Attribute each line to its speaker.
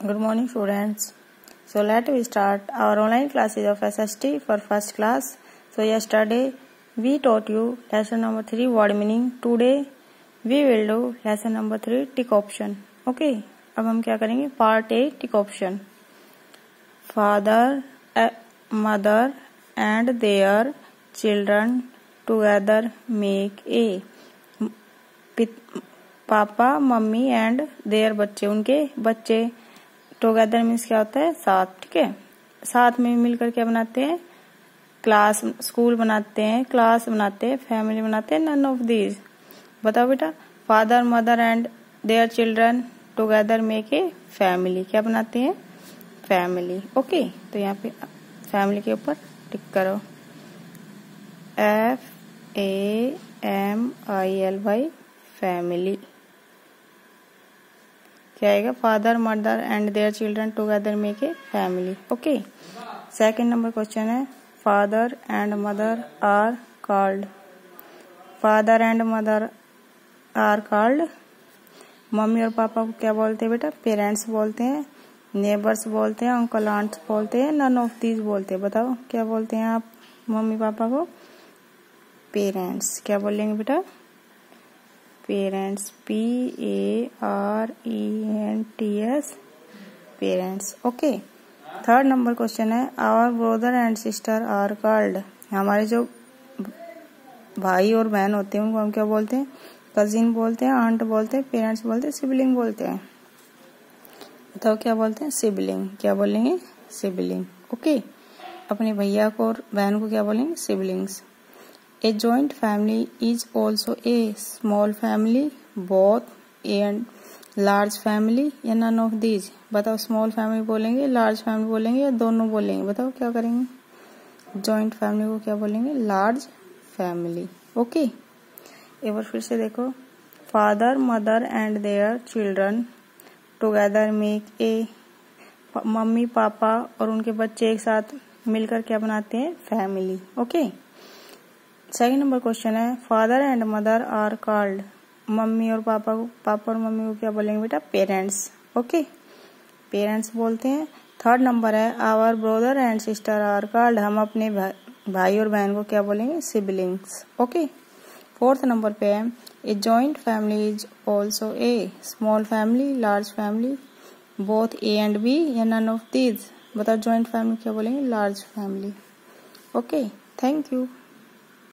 Speaker 1: Good morning students. So let we start our online classes of SST for first class. So yesterday we taught you lesson number 3 word meaning. Today we will do lesson number 3 tick option. Okay. अब हम क्या करेंगे part A tick option father mother and their children together make a papa mummy and there बच्चे उनके बच्चे together means क्या होता है? साथ, ठीक है? साथ में मिलकर क्या बनाते हैं? क्लास स्कूल बनाते हैं क्लास बनाते हैं फैमिली बनाते हैं नन ऑफ़ दीज बताओ बेटा father mother and their children together make a family क्या बनाते हैं? फैमिली ओके तो यहाँ पे फैमिली के ऊपर टिक करो. F A M I L Y family क्या आएगा father mother and their children together make a family okay second number question है father and mother are called father and mother are called mummy और पापा को क्या बोलते हैं बेटा? पेरेंट्स बोलते हैं नेबर्स बोलते हैं अंकल आंट्स बोलते हैं नन ऑफ़ दीज बोलते हैं। बताओ, क्या बोलते हैं आप मम्मी पापा को? पेरेंट्स क्या बोलेंगे बेटा? Parents P A R E N T S parents okay third number question है our brother and sister are called हमारे जो भाई और बहन होते हैं, उनको हम क्या बोलते हैं? कजिन बोलते हैं आंट बोलते हैं पेरेंट्स बोलते हैं सिबलिंग बोलते हैं। बताओ क्या बोलते हैं? सिबलिंग क्या बोलेंगे? सिबलिंग ओके अपने भैया को और बहन को क्या बोलेंगे? Siblings A joint family is also a small family, both and large family या none of these बताओ small family बोलेंगे large family बोलेंगे या दोनों बोलेंगे बताओ क्या करेंगे joint family को क्या बोलेंगे large family ओके एक बार फिर से देखो father mother and their children together make a mummy papa और उनके बच्चे एक साथ मिलकर क्या बनाते हैं family okay okay? Second number question है father and mother are called mummy और पापा को पापा और मम्मी को क्या बोलेंगे बेटा? पेरेंट्स ओके पेरेंट्स बोलते हैं। थर्ड नंबर है our brother and sister are called हम अपने भा, भाई और बहन को क्या बोलेंगे? सिबलिंग्स ओके फोर्थ नंबर पे है a joint family is also a small family large family both A and B या नन ऑफ़ दीज बताओ जॉइंट फैमिली क्या बोलेंगे? Large family okay thank you